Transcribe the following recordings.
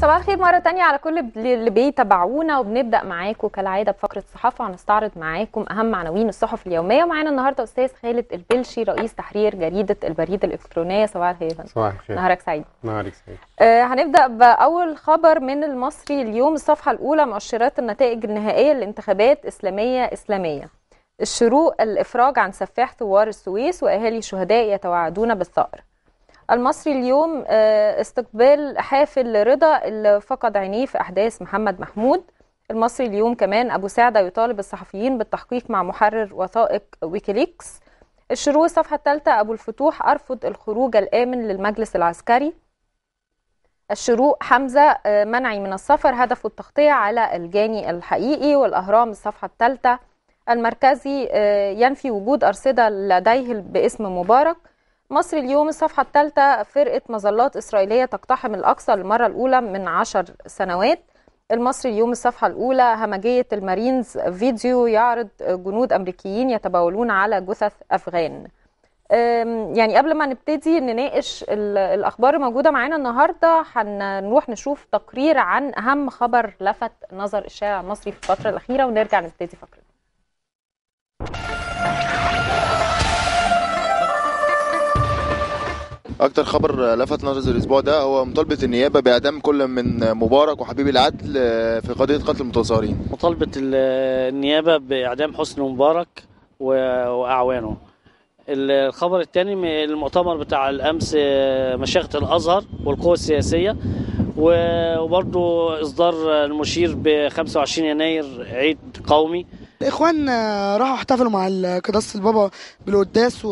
صباح الخير مرة تانية على كل اللي بيتابعونا وبنبدأ معاكم كالعادة بفقرة الصحافة هنستعرض معاكم أهم عناوين الصحف اليومية. ومعانا النهاردة أستاذ خالد البلشي رئيس تحرير جريدة البريد الإلكترونية. صباح الخير. صباح الخير. نهارك سعيد. نهارك سعيد. آه هنبدأ بأول خبر من المصري اليوم. الصفحة الأولى مؤشرات النتائج النهائية للانتخابات إسلامية إسلامية. الشروق الإفراج عن سفاح ثوار السويس وأهالي الشهداء يتوعدون بالثأر. المصري اليوم آه، استقبال حافل رضا اللي فقد عينيه في أحداث محمد محمود. المصري اليوم كمان أبو سعدة يطالب الصحفيين بالتحقيق مع محرر وثائق ويكيليكس. الشروق الصفحة الثالثة أبو الفتوح أرفض الخروج الآمن للمجلس العسكري. الشروق حمزة آه، منعي من السفر هدفه التغطية على الجاني الحقيقي. والأهرام الصفحة الثالثة المركزي آه، ينفي وجود أرصدة لديه باسم مبارك. مصر اليوم الصفحة الثالثة فرقة مظلات إسرائيلية تقتحم الأقصى للمرة الأولى من عشر سنوات. المصري اليوم الصفحة الأولى همجية المارينز فيديو يعرض جنود أمريكيين يتبولون على جثث أفغان. يعني قبل ما نبتدي نناقش ال- الأخبار الموجودة معانا النهاردة هنروح نشوف تقرير عن أهم خبر لفت نظر الشارع المصري في الفترة الأخيرة ونرجع نبتدي فقرة. أكتر خبر لفت نظر الأسبوع ده هو مطالبة النيابة بإعدام كل من مبارك وحبيب العدل في قضية قتل المتظاهرين مطالبة ال- النيابة بإعدام حسني مبارك و- وأعوانه. الخبر الثاني المؤتمر بتاع الأمس مشيخة الأزهر والقوى السياسية و- وبرضو إصدار المشير ب 25 يناير عيد قومي. الإخوان آه، راحوا احتفلوا مع قداسة البابا بالقداس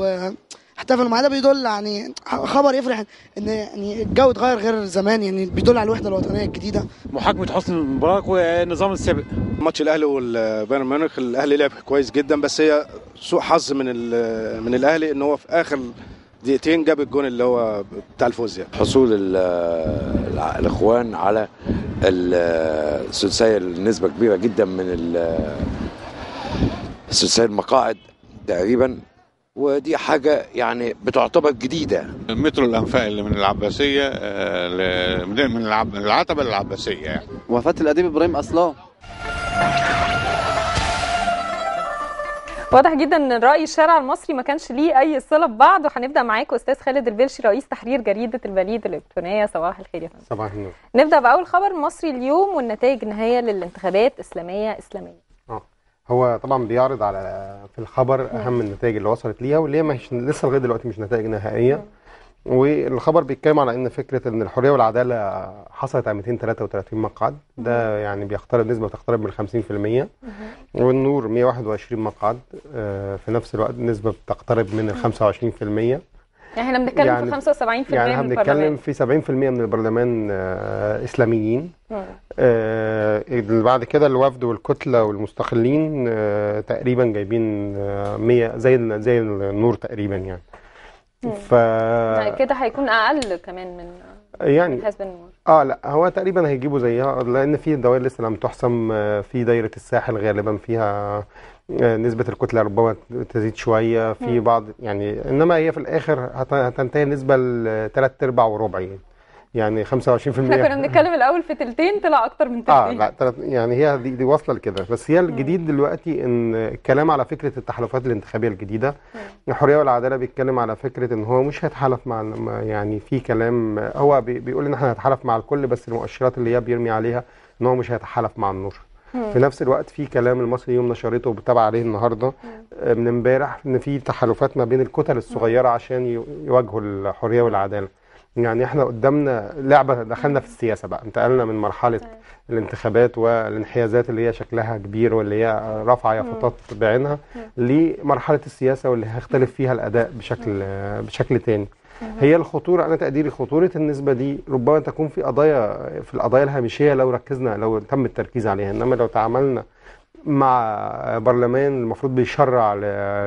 واحتفلوا معاه ده بيدل يعني خبر يفرح إن يعني الجو اتغير غير زمان يعني بيدل على الوحدة الوطنية الجديدة. محاكمة حسني مبارك والنظام السابق. ماتش الأهلي والبايرن ميونخ الأهلي لعب كويس جدا بس هي سوء حظ من ال- من الأهلي إن هو في آخر دقيقتين جاب الجون اللي هو بتاع الفوز يعني. حصول الإخوان على ال- الثلثيه النسبة كبيرة جدا من ال- الثلثيه المقاعد تقريبا. ودي حاجة يعني بتعتبر جديدة. مترو الأنفاق اللي من العباسية آه، ل- من العتبة للعباسيه يعني. وفاة الأديب إبراهيم أصلان واضح جدا إن رأي الشارع المصري ما كانش ليه أي صلة ببعض. وهنبدأ معاكم أستاذ خالد البلشي رئيس تحرير جريدة البريد الإلكترونية. صباح الخير يا فندم. صباح النور. نبدأ بأول خبر مصري اليوم والنتائج النهائيه للانتخابات إسلامية إسلامية. هو طبعا بيعرض على في الخبر أهم النتائج اللي وصلت ليها واللي هي مش لسه لغاية دلوقتي مش نتائج نهائية. والخبر بيتكلم على إن فكرة إن الحرية والعدالة حصلت على 233 مقعد. ده يعني بيقترب نسبة بتقترب من 50% والنور 121 مقعد. آه، في نفس الوقت نسبة بتقترب من ال 25% يعني إحنا بنتكلم يعني- في 75% يعني إحنا بنتكلم في 70% من البرلمان آه، إسلاميين. آه، بعد كده الوفد والكتلة والمستقلين آه، تقريبا جايبين آه، 100 زي ال- زي النور تقريبا يعني مم. ف كده هيكون أقل كمان من يعني حزب آه لا هو تقريبا هيجيبوا زيها لأن في دوائر لسه لم تحسم آه، في دايرة الساحل غالبا فيها آه، نسبة الكتلة ربما تزيد شوية في مم. بعض يعني إنما هي في الآخر هت- هتنتهي النسبة لثلاث أرباع وربع يعني يعني 25% إحنا كنا بنتكلم الأول في تلتين طلع أكتر من آه تلتين لا تلات يعني هي دي, دي واصلة لكده. بس هي الجديد دلوقتي إن الكلام على فكرة التحالفات الانتخابية الجديدة. الحريه والعدالة بيتكلم على فكرة إن هو مش هيتحالف مع يعني في كلام هو بي- بيقول إن إحنا هنتحالف مع الكل بس المؤشرات اللي هي بيرمي عليها إن هو مش هيتحالف مع النور. في نفس الوقت في كلام المصري يوم نشرته وبتابع عليه النهارده آه، من امبارح إن في تحالفات ما بين الكتل الصغيرة عشان يواجهوا الحريه والعدالة. يعني إحنا قدامنا لعبة دخلنا في السياسة بقى انتقلنا من مرحلة الانتخابات والانحيازات اللي هي شكلها كبير واللي هي رافعة يافطات بعينها لمرحلة السياسة واللي هيختلف فيها الأداء بشكل بشكل تاني. هي الخطورة أنا تقديري خطورة النسبة دي ربما تكون في قضايا في القضايا الهامشية لو ركزنا لو تم التركيز عليها إنما لو تعاملنا مع برلمان المفروض بيشرع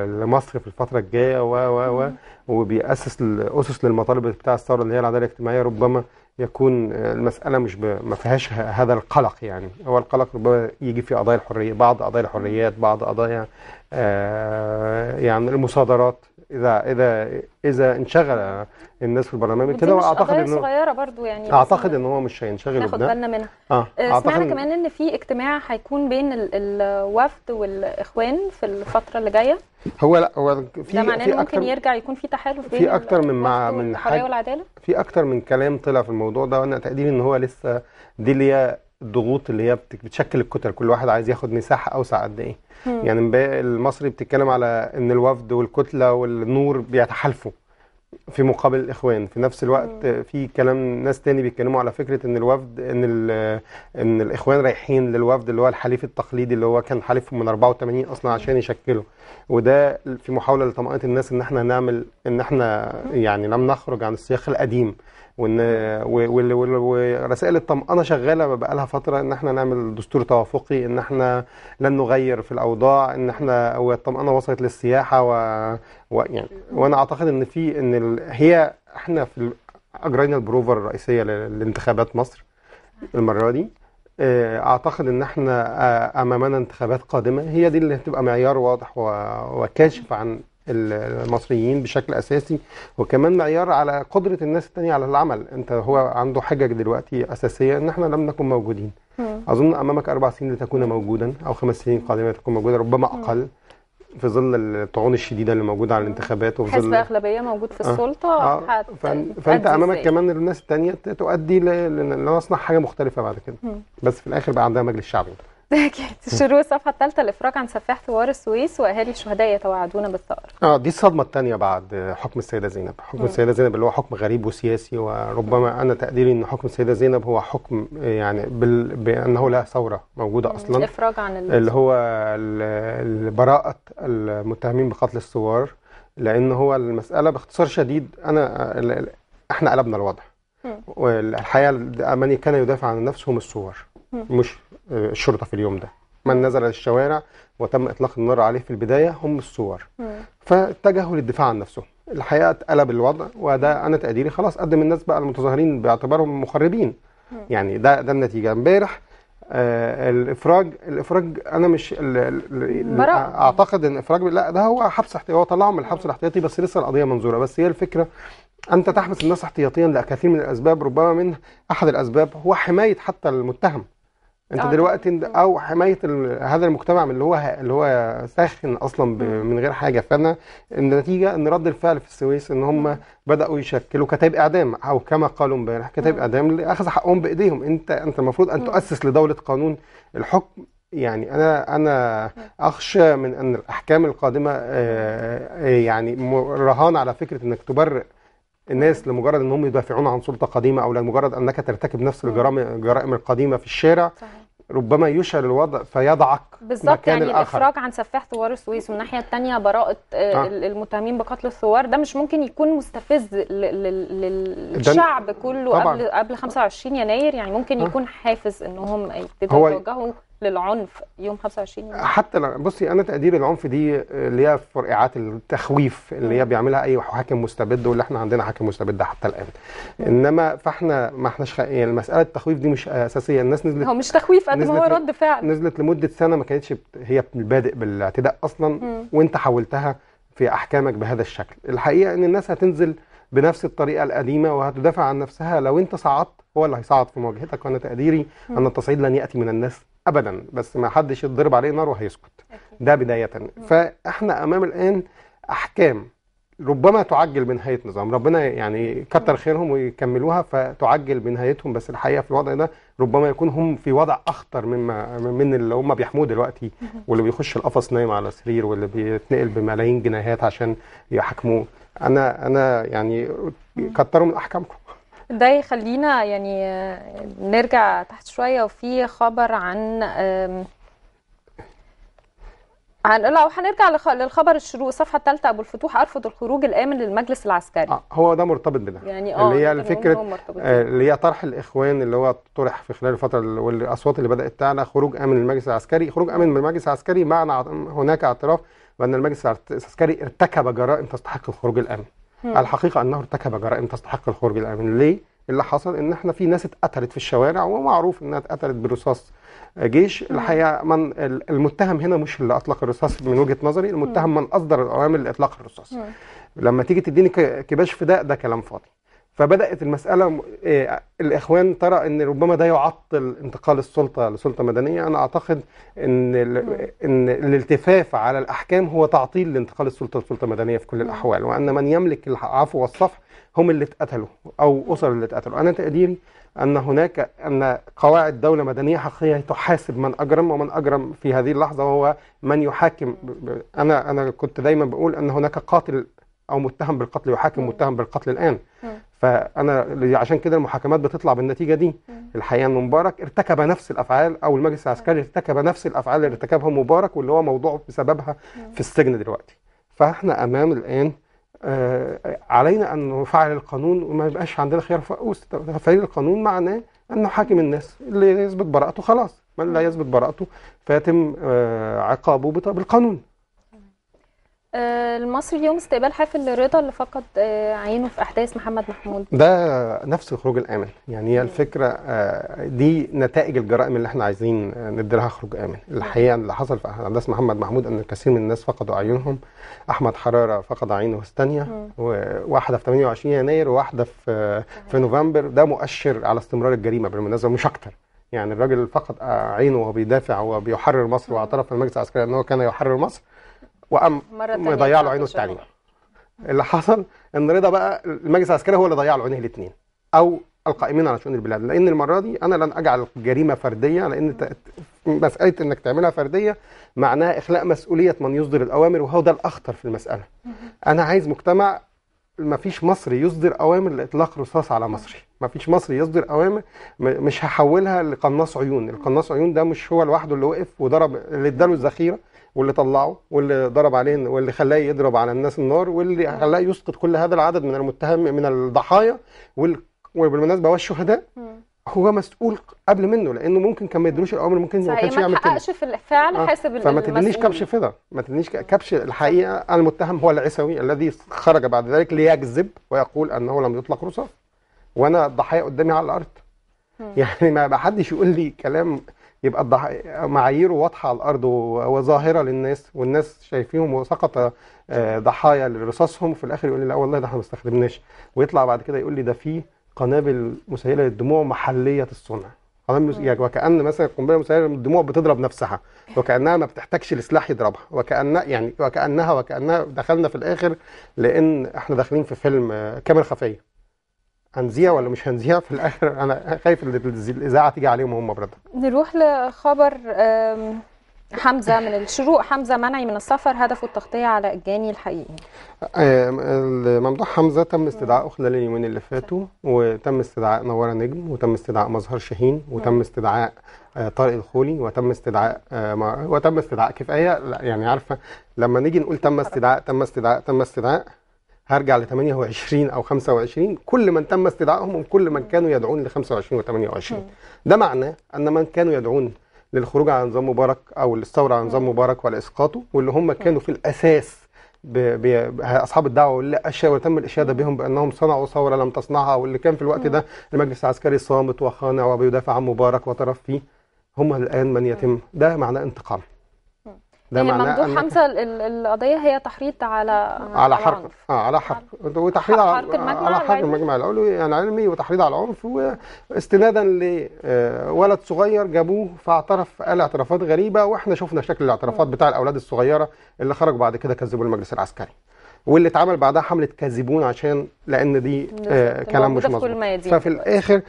لمصر في الفترة الجاية و و و وبيأسس الاسس للمطالب بتاع الثورة اللي هي العدالة الاجتماعية. ربما يكون المسألة مش ب... ما فيهاش هذا القلق يعني. هو القلق ربما يجي في قضايا الحرية بعض قضايا الحريات بعض قضايا آه يعني المصادرات. إذا إذا إذا انشغل الناس في البرنامج كده وأعتقد إنه صغيرة برضو يعني أعتقد إن هو مش هينشغل ناخد بالنا منها. آه آه، سمعنا كمان إن في اجتماع هيكون بين ال- الوفد والإخوان في الفترة اللي جاية. هو لا هو في ده معناه ممكن أكتر يرجع يكون في تحالف بين في أكتر من مع من حاجة والعدالة؟ في أكتر من كلام طلع في الموضوع ده وأنا تقديري إن هو لسه دي اللي هي الضغوط اللي هي بت- بتشكل الكتل كل واحد عايز ياخد مساحة أوسع قد إيه. يعني المصري بتتكلم على إن الوفد والكتلة والنور بيتحالفوا في مقابل الإخوان. في نفس الوقت في كلام ناس تاني بيتكلموا على فكرة إن الوفد إن إن الإخوان رايحين للوفد اللي هو الحليف التقليدي اللي هو كان حليفهم من 84 أصلا عشان يشكله. وده في محاولة لطمأنة الناس إن إحنا نعمل إن إحنا يعني لم نخرج عن السياق القديم. وإن ورسائل الطمأنة شغالة بقى لها فترة إن إحنا نعمل دستور توافقي إن إحنا لن نغير في الأوضاع إن إحنا والطمأنة وصلت للسياحة و... و... يعني وأنا أعتقد إن في إن ال... هي إحنا في. أجرينا البروفر الرئيسية ل- لانتخابات مصر المرة دي آه، أعتقد إن إحنا آه، أمامنا انتخابات قادمة هي دي اللي هتبقى معيار واضح و- وكاشف عن المصريين بشكل أساسي وكمان معيار على قدرة الناس التانية على العمل أنت هو عنده حجج دلوقتي أساسية إن إحنا لم نكن موجودين مم. أظن أمامك أربع سنين لتكون موجودا أو خمس سنين قادمة لتكون موجودا ربما أقل في ظل الطعون الشديده اللي موجوده على الانتخابات وفي حزب ظل اغلبيه موجود في آه. السلطة آه، فأن- فأنت هتأدي أمامك إزاي؟ كمان الناس التانية ت- تؤدي لنصنع حاجة مختلفة بعد كده مم. بس في الآخر بقى عندها مجلس شعبي شروق الصفحة الثالثه الافراج عن سفاح ثوار السويس وأهالي الشهداء يتوعدون بالثأر. آه دي الصدمة الثانية بعد حكم السيدة زينب. حكم مم. السيدة زينب اللي هو حكم غريب وسياسي وربما أنا تقديري إن حكم السيدة زينب هو حكم يعني بال... بأنه لا ثورة موجودة أصلا. الافراج عن ال- اللي هو براءة المتهمين بقتل الثوار لأن هو المسألة باختصار شديد ال- إحنا قلبنا الوضع. مم. والحقيقة من كان يدافع عن النفس هم الثوار. مش الشرطة في اليوم ده. من نزل للشوارع وتم إطلاق النار عليه في البداية هم الثوار. فاتجهوا للدفاع عن نفسهم الحقيقة اتقلب الوضع وده أنا تقديري خلاص. قدم الناس بقى المتظاهرين باعتبارهم مخربين. يعني ده ده النتيجة. امبارح آه الإفراج الإفراج أنا مش ال- ال- ال- براءة. أعتقد إن إفراج لا ده هو حبس احتياطي. هو طلعهم من الحبس الاحتياطي بس لسه القضية منظورة. بس هي الفكرة أنت تحبس الناس احتياطيا لكثير من الأسباب ربما من أحد الأسباب هو حماية حتى المتهم. انت آه، دلوقتي انت- أو حماية هذا المجتمع من اللي هو اللي هو ساخن أصلا من غير حاجة. فانا النتيجة ان رد الفعل في السويس ان هم بدأوا يشكلوا كتائب إعدام أو كما قالوا امبارح كتائب. إعدام لاخذ حقهم بإيديهم. انت انت المفروض أن. تؤسس لدولة قانون الحكم. يعني أنا أنا أخشى من أن الأحكام القادمة آه، يعني رهان على فكرة إنك تبرئ الناس لمجرد انهم يدافعون عن سلطة قديمة أو لمجرد أنك ترتكب نفس الجرائم الجرائم القديمة في الشارع صحيح. ربما يشعل الوضع فيضعك بالظبط يعني الآخر. الإفراج عن سفاح ثوار السويس والناحيه الثانية براءة آه. آه. المتهمين بقتل الثوار ده مش ممكن يكون مستفز للشعب كله طبعاً. قبل قبل 25 يناير يعني ممكن آه. يكون حافز إنهم يبتدوا هو- يتوجهوا للعنف يوم 25 يناير حتى لو- بصي أنا تقدير العنف دي اللي هي فرقعات التخويف اللي هي بيعملها أي حاكم مستبد واللي إحنا عندنا حاكم مستبد حتى الآن. إنما فإحنا ما إحناش. يعني المساله التخويف دي مش أساسية. الناس نزلت هو مش تخويف قد ما هو رد فعل. نزلت لمدة سنة ما كانتش. هي البادئ بالاعتداء أصلا مم. وأنت حولتها في أحكامك بهذا الشكل. الحقيقة إن الناس هتنزل بنفس الطريقة القديمة وهتدافع عن نفسها. لو أنت صعدت هو اللي هيصعد في مواجهتك وأنا تقديري أن التصعيد لن يأتي من الناس. ابدا بس ما حدش يتضرب عليه نار وهيسكت. ده بداية. فإحنا أمام الآن أحكام ربما تعجل بنهاية نظام. ربنا يعني كتر خيرهم ويكملوها فتعجل بنهايتهم بس الحقيقة في الوضع ده ربما يكون هم في وضع أخطر مما من اللي هم بيحموه دلوقتي واللي بيخش القفص نايم على سرير واللي بيتنقل بملايين جنيهات عشان يحاكموه أنا أنا يعني كتروا من أحكامكم. ده يخلينا يعني آه، نرجع تحت شوية. وفي خبر عن آم، عن لو هنرجع لخ- للخبر الشروق. الصفحة الثالثة أبو الفتوح أرفض الخروج الآمن للمجلس العسكري. آه هو ده مرتبط بده. يعني آه اللي هي نقول الفكرة. آه، اللي هي طرح الإخوان اللي هو طرح في خلال الفترة ال- والأصوات اللي بدأت تعلى خروج آمن من المجلس العسكري. خروج آمن من المجلس العسكري معنى هناك اعتراف بأن المجلس العسكري ارتكب جرائم تستحق الخروج الآمن. الحقيقة أنه ارتكب جرائم تستحق الخروج الأمن. ليه؟ اللي حصل إن إحنا في ناس اتقتلت في الشوارع ومعروف إنها اتقتلت برصاص جيش. الحقيقة من ال- المتهم هنا مش اللي أطلق الرصاص من وجهة نظري المتهم من أصدر الأوامر لإطلاق الرصاص. لما تيجي تديني كباش فداء ده كلام فاضي. فبدأت المسألة إيه، الإخوان ترى إن ربما ده يعطل انتقال السلطة لسلطة مدنية. أنا أعتقد إن إن الالتفاف على الأحكام هو تعطيل لانتقال السلطة لسلطة مدنية في كل الأحوال وأن من يملك العفو والصفح هم اللي اتقتلوا أو أسر اللي اتقتلوا. أنا تقديري أن هناك أن قواعد دولة مدنية حقيقية تحاسب من أجرم ومن أجرم في هذه اللحظة وهو من يحاكم أنا أنا كنت دايما بقول أن هناك قاتل أو متهم بالقتل يحاكم متهم بالقتل الآن. فأنا عشان كده المحاكمات بتطلع بالنتيجة دي. الحقيقة ان مبارك ارتكب نفس الأفعال. أو المجلس العسكري ارتكب نفس الأفعال اللي ارتكبها مبارك واللي هو موضوع بسببها في السجن دلوقتي. فإحنا أمام الآن آه، علينا أن نفعل القانون وما يبقاش عندنا خيار فؤوس تفعيل القانون معناه أن نحاكم الناس. اللي يثبت براءته خلاص. من لا يثبت براءته فيتم آه، عقابه بالقانون. المصري اليوم استقبال حافل لرضا اللي فقد آه، عينه في أحداث محمد محمود. ده نفس الخروج الآمن. يعني هي الفكرة آه، دي نتائج الجرائم اللي إحنا عايزين آه، ندي لها خروج امن الحقيقة اللي حصل في أحداث محمد محمود إن الكثير من الناس فقدوا أعينهم. أحمد حرارة فقد عينه الثانية وواحده في 28 يناير وواحده في في نوفمبر. ده مؤشر على استمرار الجريمة بالمناسبة مش أكتر. يعني الراجل فقد آه، عينه وهو بيدافع وبيحرر مصر واعترف في المجلس العسكري إن هو كان يحرر مصر. وقام مضيع له عينه. الثانية اللي حصل إن رضا بقى المجلس العسكري هو اللي ضيع له عينيه الاثنين أو القائمين على شؤون البلاد. لأن المرة دي أنا لن أجعل جريمة فردية لأن مساله إنك تعملها فردية معناها إخلاء مسؤولية من يصدر الأوامر وهو ده الأخطر في المسألة. أنا عايز مجتمع ما فيش مصري يصدر أوامر لإطلاق رصاص على مصري. ما فيش مصري يصدر أوامر مش هحولها لقناص عيون. القناص عيون ده مش هو لوحده اللي وقف وضرب اللي اداله الذخيرة. واللي طلعه واللي ضرب عليه واللي خلاه يضرب على الناس النار واللي خلاه يسقط كل هذا العدد من المتهم من الضحايا وال- وبالمناسبة والشهداء هو مسؤول قبل منه لأنه ممكن كان ما يدروش الاوامر ممكن ما كانش ما يعمل كده. تحققش في الفعل آه، حاسب ال- فما تدينيش. كبش فدا. ما تدينيش كبش الحقيقة. المتهم هو العسوي الذي خرج بعد ذلك ليكذب ويقول أنه لم يطلق رصاص وأنا الضحايا قدامي على الأرض. يعني ما ما حدش يقول لي كلام يبقى الضحايا معاييره واضحة على الأرض وظاهرة للناس والناس شايفيهم وسقط آه، ضحايا لرصاصهم. وفي الآخر يقول لي لا والله ده إحنا ما استخدمناش. ويطلع بعد كده يقول لي ده في قنابل مسيلة للدموع محلية الصنع. يعني وكأن مثلا القنبله المسيله للدموع بتضرب نفسها وكأنها ما بتحتاجش لسلاح يضربها وكأن يعني وكأنها وكأنها دخلنا في الآخر لأن إحنا داخلين في فيلم آه، كاميرا خفية. هنذيع ولا مش هنذيع؟ في الآخر أنا خايف إن الإذاعة تيجي عليهم هم برضه. نروح لخبر آم، حمزة من الشروق حمزة منعي من السفر هدفه التغطية على الجاني الحقيقي. الممدوح حمزة تم استدعائه خلال اليومين اللي فاتوا وتم استدعاء نوارة نجم وتم استدعاء مظهر شاهين وتم استدعاء آه، طارق الخولي وتم استدعاء آه، وتم استدعاء كفاية لا، يعني عارفة لما نيجي نقول تم استدعاء تم استدعاء تم استدعاء هرجع ل 28 أو 25 كل من تم استدعائهم هم كل من كانوا يدعون ل 25 و 28 ده معناه أن من كانوا يدعون للخروج على نظام مبارك أو للثورة على نظام مبارك ولا اسقاطه واللي هم كانوا في الأساس ب... ب... أصحاب الدعوة واللي وتم الإشادة بهم بأنهم صنعوا ثورة لم تصنعها واللي كان في الوقت ده المجلس العسكري صامت وخانع وبيدافع عن مبارك وطرف فيه هم الآن من يتم. ده معناه انتقام. ده يعني معناه ممدوح أنك- حمزة ال- ال- القضية هي تحريض على على العنف. آه على حرب وتحريض على حرب المجمع على العلمي. المجمع العلوي العلمي وتحريض على العنف واستنادا لولد صغير جابوه فاعترف قال اعترافات غريبة وإحنا شفنا شكل الاعترافات بتاع الأولاد الصغيرة اللي خرجوا بعد كده كذبوا المجلس العسكري واللي اتعمل بعدها حملة كاذبون عشان لأن دي آه. كلام مش مظبوط ففي الآخر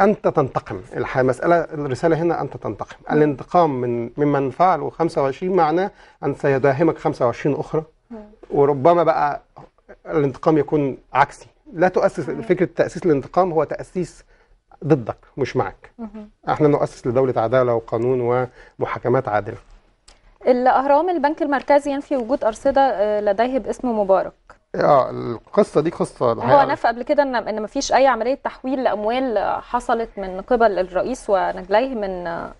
أنت تنتقم. المساله الرسالة هنا أنت تنتقم. الانتقام من ممن فعلوا 25 معناه أن سيداهمك 25 أخرى. وربما بقى الانتقام يكون عكسي. لا تؤسس فكرة تأسيس الانتقام هو تأسيس ضدك مش معك. إحنا نؤسس لدولة عدالة وقانون ومحاكمات عادلة. الأهرام البنك المركزي ينفي وجود أرصدة آه، لديه باسم مبارك. آه القصة دي قصة هو الحقيقة. نفى قبل كده ان إن مفيش أي عملية تحويل لأموال حصلت من قبل الرئيس ونجليه من آه،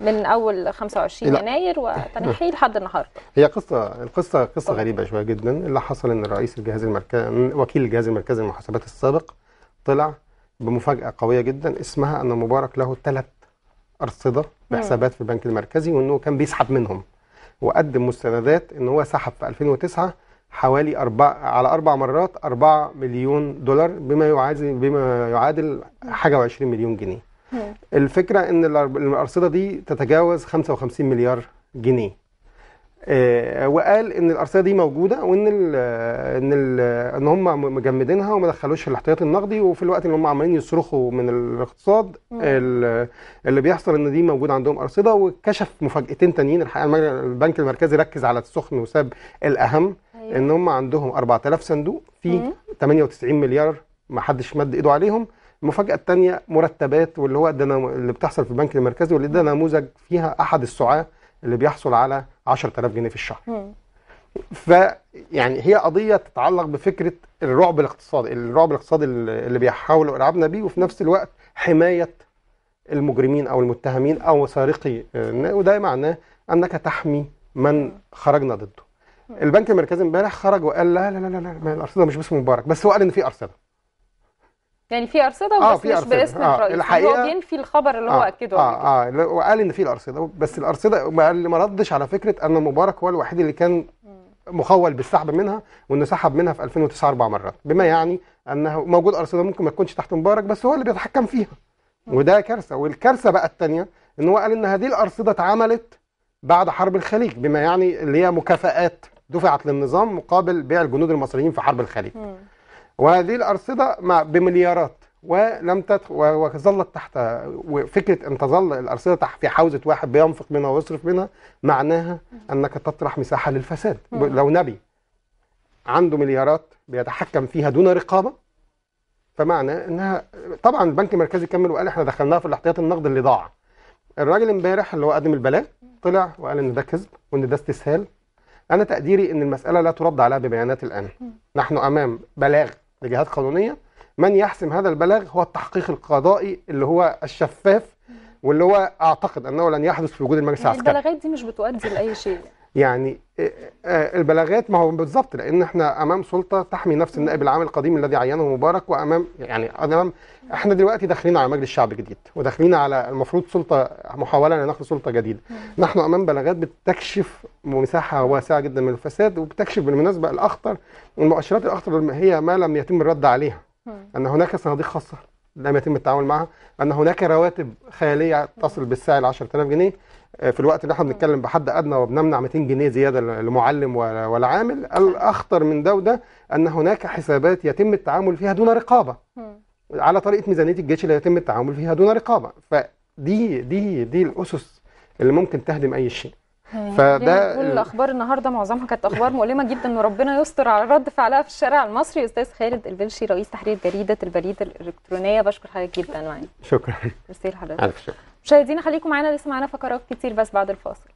من أول 25 لا. يناير وتنحيه لحد النهارده. هي قصة القصة قصة غريبة شوية جدا. اللي حصل إن رئيس الجهاز المركزي وكيل الجهاز المركزي للمحاسبات السابق طلع بمفاجأة قوية جدا. اسمها إن مبارك له ثلاث أرصدة بحسابات في البنك المركزي وإنه كان بيسحب منهم. وقدم مستندات إن هو سحب في 2009 حوالي أربع على أربع مرات 4 مليون دولار بما يعادل بما يعادل حاجة و20 مليون جنيه. الفكرة إن الأر- الأرصدة دي تتجاوز 55 مليار جنيه آه، وقال إن الأرصدة دي موجودة وإن ال إن ال إن هم مجمدينها وما دخلوش الاحتياطي النقدي وفي الوقت اللي هم عمالين يصرخوا من الاقتصاد اللي بيحصل إن دي موجودة عندهم أرصدة وكشف مفاجاتين تانيين الحقيقة البنك المركزي ركز على السخن وساب الأهم. إن هم عندهم 4000 صندوق في مم. 98 مليار ما حدش مد إيده عليهم. المفاجأة الثانية مرتبات واللي هو ده اللي بتحصل في البنك المركزي واللي ده نموذج فيها أحد السعاة اللي بيحصل على 10000 جنيه في الشهر. فيعني هي قضية تتعلق بفكرة الرعب الاقتصادي الرعب الاقتصادي اللي بيحاولوا إرعابنا بيه وفي نفس الوقت حماية المجرمين أو المتهمين أو سارقي آه، وده معناه أنك تحمي من خرجنا ضده. البنك المركزي امبارح خرج وقال لا لا لا لا, الأرصدة مش باسم مبارك بس هو قال إن في أرصدة. يعني في أرصدة آه، بس في مش أرصدة. باسم آه، الرئيس. الحقيقة- هو بينفي الخبر اللي هو أكده كده. آه آه لا، وقال إن في الأرصدة بس الأرصدة ما قال- ما ردش على فكرة إن مبارك هو الوحيد اللي كان مخول بالسحب منها وإنه سحب منها في 2009 أربع مرات. بما يعني أنه موجود أرصدة ممكن ما تكونش تحت مبارك بس هو اللي بيتحكم فيها. وده كارثة. والكارثة بقى الثانية إن هو قال إن هذه الأرصدة اتعملت بعد حرب الخليج بما يعني اللي هي مكافآت. دفعت للنظام مقابل بيع الجنود المصريين في حرب الخليج. وهذه الأرصدة مع بمليارات ولم تت و- وظلت تحت وفكرة أن تظل الأرصدة تحت في حوزة واحد بينفق منها ويصرف منها معناها أنك تطرح مساحة للفساد. لو نبي عنده مليارات بيتحكم فيها دون رقابة فمعنى انها طبعا البنك المركزي كمل وقال إحنا دخلناها في الاحتياطي النقدي اللي ضاع الراجل امبارح اللي هو قدم البلاغ طلع وقال إن ده كذب وإن ده استسهال. أنا تقديري إن المسألة لا ترد عليها ببيانات الآن. نحن أمام بلاغ لجهات قانونية. من يحسم هذا البلاغ هو التحقيق القضائي اللي هو الشفاف واللي هو أعتقد أنه لن يحدث في وجود المجلس يعني العسكري البلاغات دي مش بتؤدي لأي شيء. يعني آه، آه، البلاغات ما هو بالظبط لأن إحنا أمام سلطة تحمي نفس النائب العام القديم الذي عينه مبارك وأمام يعني أمام إحنا دلوقتي داخلين على مجلس شعب جديد وداخلين على المفروض سلطة محاولة لنقل سلطة جديدة. نحن أمام بلاغات بتكشف مساحة واسعة جدا من الفساد وبتكشف بالمناسبة الأخطر المؤشرات الأخطر هي ما لم يتم الرد عليها. أن هناك صناديق خاصة لم يتم التعامل معها أن هناك رواتب خيالية تصل بالسعر 10000 جنيه. في الوقت اللي إحنا بنتكلم بحد ادنى وبنمنع 200 جنيه زيادة لمعلم ولا عامل الاخطر من ده وده أن هناك حسابات يتم التعامل فيها دون رقابة. على طريقة ميزانية الجيش اللي يتم التعامل فيها دون رقابة. فدي دي دي الأسس اللي ممكن تهدم أي شيء. فده كل ال- أخبار النهارده معظمها كانت أخبار مؤلمة جدا وربنا يستر على رد فعلها في الشارع المصري. أستاذ خالد البلشي رئيس تحرير جريدة البريد الإلكترونية بشكر حضرتك جدا معايا. شكرا. ميرسي لحضرتك مشاهدينا خليكم معانا لسه معانا فقرات كتير بس بعد الفاصل.